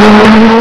you.